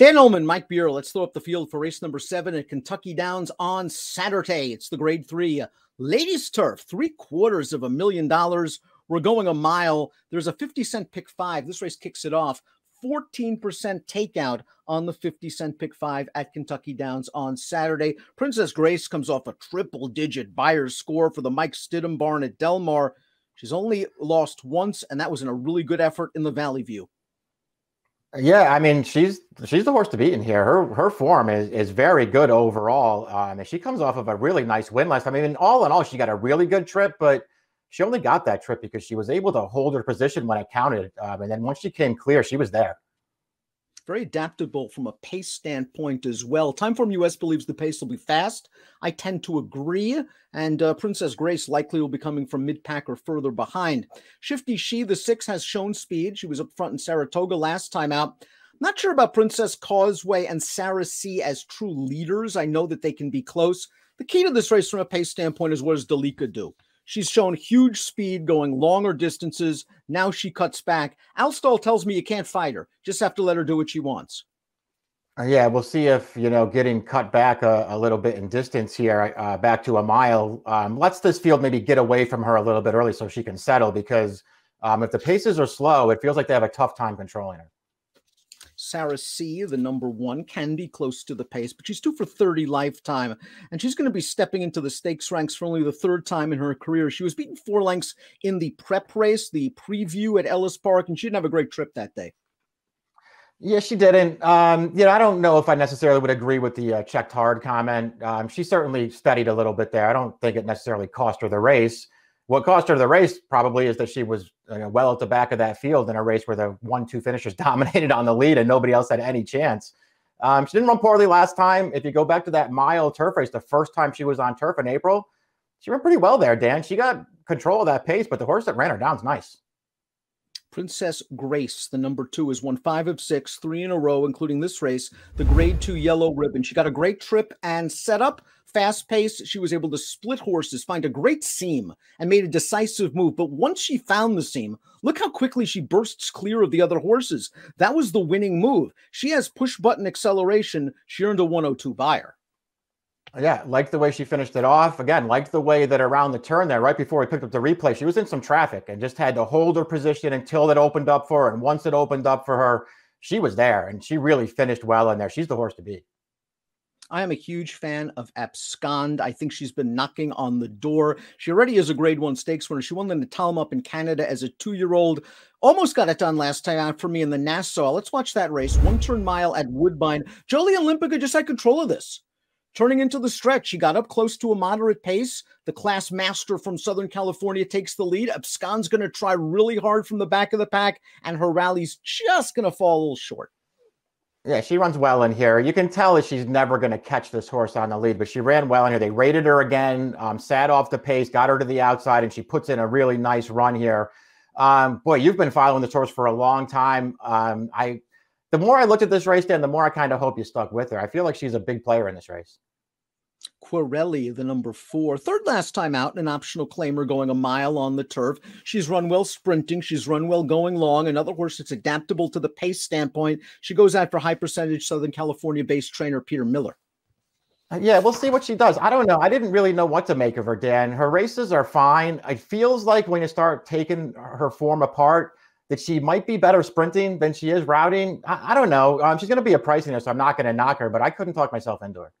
Dan Illman, Mike Beer, let's throw up the field for race number seven at Kentucky Downs on Saturday. It's the grade three uh, ladies turf, three quarters of a million dollars. We're going a mile. There's a 50 cent pick five. This race kicks it off. 14% takeout on the 50 cent pick five at Kentucky Downs on Saturday. Princess Grace comes off a triple digit Beyer's score for the Mike Stidham barn at Del Mar. She's only lost once, and that was in a really good effort in the Valley View. Yeah, I mean she's she's the horse to beat in here. Her her form is is very good overall. Um, and she comes off of a really nice win last time. I mean, all in all, she got a really good trip, but she only got that trip because she was able to hold her position when it counted. Um, and then once she came clear, she was there very adaptable from a pace standpoint as well. Timeform US believes the pace will be fast. I tend to agree. And uh, Princess Grace likely will be coming from mid pack or further behind. Shifty She, the six, has shown speed. She was up front in Saratoga last time out. Not sure about Princess Causeway and Sarah C as true leaders. I know that they can be close. The key to this race from a pace standpoint is what does Dalika do? She's shown huge speed going longer distances. Now she cuts back. Al Stall tells me you can't fight her. Just have to let her do what she wants. Uh, yeah, we'll see if you know getting cut back a, a little bit in distance here, uh, back to a mile, um, lets this field maybe get away from her a little bit early so she can settle. Because um, if the paces are slow, it feels like they have a tough time controlling her. Sarah C, the number one, can be close to the pace, but she's two for 30 lifetime. And she's going to be stepping into the stakes ranks for only the third time in her career. She was beaten four lengths in the prep race, the preview at Ellis Park, and she didn't have a great trip that day. Yeah, she didn't. Um, you know, I don't know if I necessarily would agree with the uh, checked hard comment. Um, she certainly studied a little bit there. I don't think it necessarily cost her the race. What cost her the race probably is that she was well at the back of that field in a race where the one-two finishers dominated on the lead and nobody else had any chance. Um, she didn't run poorly last time. If you go back to that mile turf race, the first time she was on turf in April, she ran pretty well there, Dan. She got control of that pace, but the horse that ran her down is nice. Princess Grace, the number two, has won five of six, three in a row, including this race, the grade two yellow ribbon. She got a great trip and setup, fast pace. She was able to split horses, find a great seam, and made a decisive move. But once she found the seam, look how quickly she bursts clear of the other horses. That was the winning move. She has push button acceleration. She earned a 102 Beyer. Yeah, liked the way she finished it off. Again, liked the way that around the turn there, right before we picked up the replay, she was in some traffic and just had to hold her position until it opened up for her. And once it opened up for her, she was there and she really finished well in there. She's the horse to beat. I am a huge fan of Abscond. I think she's been knocking on the door. She already is a grade one stakes winner. She won the Natalma up in Canada as a two year old. Almost got it done last time out for me in the Nassau. Let's watch that race. One turn mile at Woodbine. Jolie Olympica just had control of this. Turning into the stretch, he got up close to a moderate pace. The class master from Southern California takes the lead. Abscond's going to try really hard from the back of the pack, and her rally's just going to fall a little short. Yeah, she runs well in here. You can tell that she's never going to catch this horse on the lead, but she ran well in here. They rated her again, um, sat off the pace, got her to the outside, and she puts in a really nice run here. Um, boy, you've been following this horse for a long time. Um, I the more I looked at this race, Dan, the more I kind of hope you stuck with her. I feel like she's a big player in this race. Querelli, the number four, third last time out, an optional claimer going a mile on the turf. She's run well sprinting. She's run well going long. Another horse that's adaptable to the pace standpoint. She goes out for high percentage Southern California based trainer Peter Miller. Uh, yeah, we'll see what she does. I don't know. I didn't really know what to make of her, Dan. Her races are fine. It feels like when you start taking her form apart, that she might be better sprinting than she is routing. I, I don't know. Um, she's going to be a pricing so I'm not going to knock her, but I couldn't talk myself into her.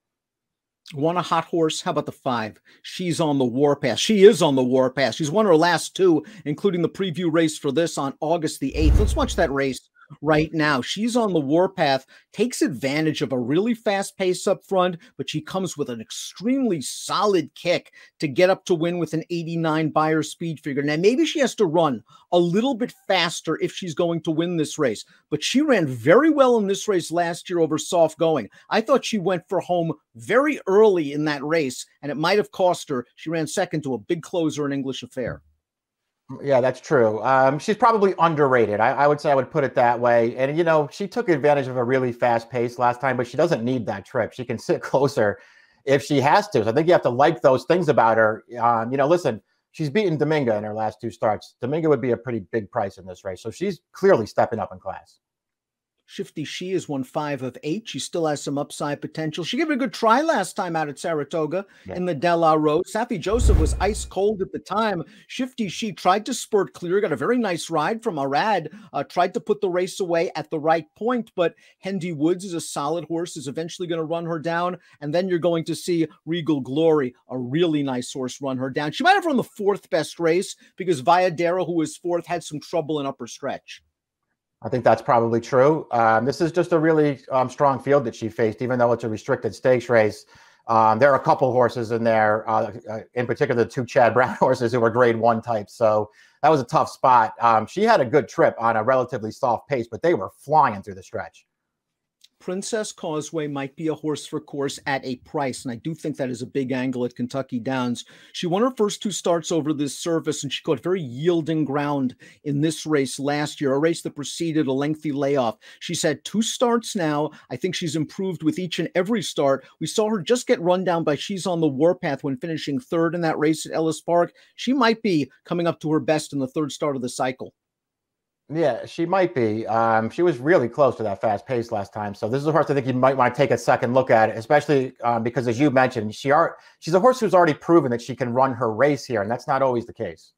Want a hot horse? How about the five? She's on the warpath. She is on the warpath. She's won her last two, including the preview race for this on August the 8th. Let's watch that race right now. She's on the warpath, takes advantage of a really fast pace up front, but she comes with an extremely solid kick to get up to win with an 89 Beyer speed figure. Now, maybe she has to run a little bit faster if she's going to win this race, but she ran very well in this race last year over soft going. I thought she went for home very early in that race, and it might have cost her. She ran second to a big closer in English Affair. Yeah, that's true. Um, she's probably underrated. I, I, would say I would put it that way. And you know, she took advantage of a really fast pace last time, but she doesn't need that trip. She can sit closer if she has to. So I think you have to like those things about her. Um, you know, listen, she's beaten Dominga in her last two starts. Dominga would be a pretty big price in this race, so she's clearly stepping up in class. Shifty She has won five of eight. She still has some upside potential. She gave it a good try last time out at Saratoga yeah. in the De La Rose. Saffie Joseph was ice cold at the time. Shifty She tried to spurt clear, got a very nice ride from Irad, uh, tried to put the race away at the right point, but Hendy Woods is a solid horse, is eventually going to run her down. And then you're going to see Regal Glory, a really nice horse, run her down. She might have run the fourth best race because Viadera, who was fourth, had some trouble in upper stretch. I think that's probably true. Um, this is just a really um, strong field that she faced, even though it's a restricted stakes race. Um, there are a couple horses in there, uh, uh, in particular the two Chad Brown horses who were grade one types. So that was a tough spot. Um, she had a good trip on a relatively soft pace, but they were flying through the stretch. Princess Causeway might be a horse for course at a price. And I do think that is a big angle at Kentucky Downs. She won her first two starts over this surface, and she caught very yielding ground in this race last year, a race that preceded a lengthy layoff. She's had two starts now. I think she's improved with each and every start. We saw her just get run down by She's on the Warpath when finishing third in that race at Ellis Park. She might be coming up to her best in the third start of the cycle. Yeah, she might be. Um, she was really close to that fast pace last time. So this is a horse I think you might want to take a second look at, it, especially um, because, as you mentioned, she are she's a horse who's already proven that she can run her race here, and that's not always the case.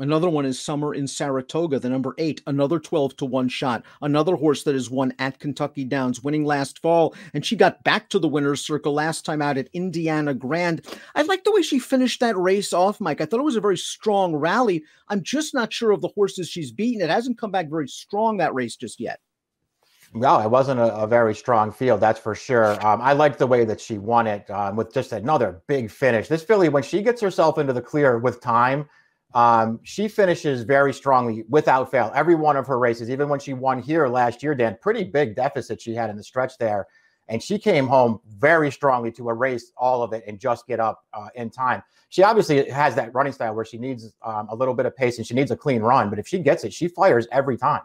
Another one is Summer in Saratoga, the number eight, another 12 to 1 shot. Another horse that has won at Kentucky Downs, winning last fall. And she got back to the winner's circle last time out at Indiana Grand. I like the way she finished that race off, Mike. I thought it was a very strong rally. I'm just not sure of the horses she's beaten. It hasn't come back very strong, that race, just yet. No, it wasn't a, a, very strong field, that's for sure. Um, I liked the way that she won it um, with just another big finish. This filly, when she gets herself into the clear with time, um, she finishes very strongly without fail every one of her races, even when she won here last year, Dan. Pretty big deficit she had in the stretch there. And she came home very strongly to erase all of it and just get up uh, in time. She obviously has that running style where she needs um, a little bit of pace and she needs a clean run. But if she gets it, she fires every time.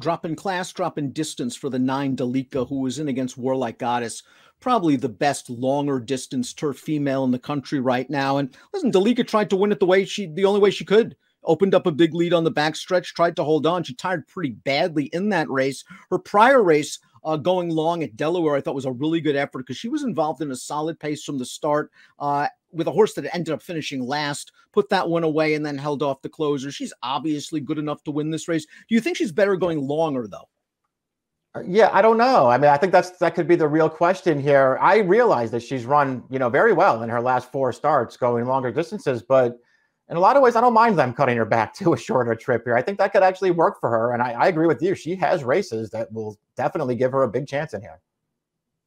Drop in class, drop in distance for the nine Dalika, who was in against War Like Goddess probably the best longer distance turf female in the country right now. And listen, Dalika tried to win it the way she, the only way she could. Opened up a big lead on the backstretch, tried to hold on. She tired pretty badly in that race. Her prior race, uh, going long at Delaware, I thought was a really good effort because she was involved in a solid pace from the start uh, with a horse that ended up finishing last, put that one away, and then held off the closer. She's obviously good enough to win this race. Do you think she's better going longer, though? Uh, yeah, I don't know. I mean, I think that's that could be the real question here. I realize that she's run, you know, very well in her last four starts, going longer distances, but in a lot of ways, I don't mind them cutting her back to a shorter trip here. I think that could actually work for her. And I, I agree with you. She has races that will definitely give her a big chance in here.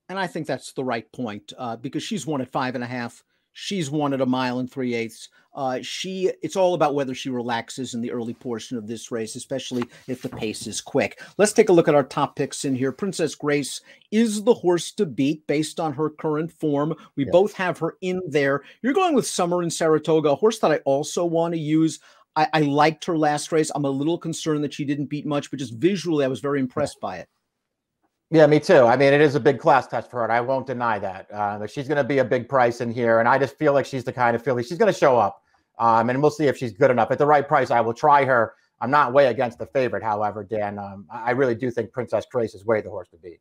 And I think that's the right point uh, because she's won at five and a half She's won at a mile and three eighths. Uh, she it's all about whether she relaxes in the early portion of this race, especially if the pace is quick. Let's take a look at our top picks in here. Princess Grace is the horse to beat based on her current form. We yeah. both have her in there. You're going with Summer in Saratoga, a horse that I also want to use. I, I liked her last race. I'm a little concerned that she didn't beat much, but just visually, I was very impressed by it. Yeah, me too. I mean, it is a big class test for her, and I won't deny that. Uh, she's going to be a big price in here, and I just feel like she's the kind of filly she's going to show up, um, and we'll see if she's good enough at the right price. I will try her. I'm not way against the favorite, however, Dan. Um, I really do think Princess Grace is way the horse to beat.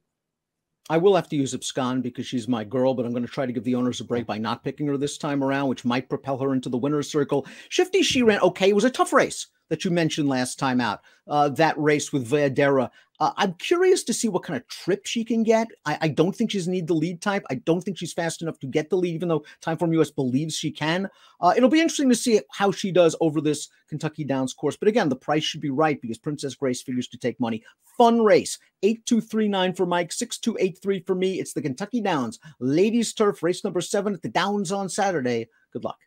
I will have to use Abscond because she's my girl, but I'm going to try to give the owners a break by not picking her this time around, which might propel her into the winner's circle. Shifty, she ran okay. It was a tough race that you mentioned last time out. Uh, that race with Viadera uh, I'm curious to see what kind of trip she can get. I, I, don't think she's need the lead type. I don't think she's fast enough to get the lead, even though Timeform US believes she can. Uh, it'll be interesting to see how she does over this Kentucky Downs course. But again, the price should be right because Princess Grace figures to take money. Fun race. 8239 for Mike, 6283 for me. It's the Kentucky Downs Ladies Turf race number seven at the Downs on Saturday. Good luck.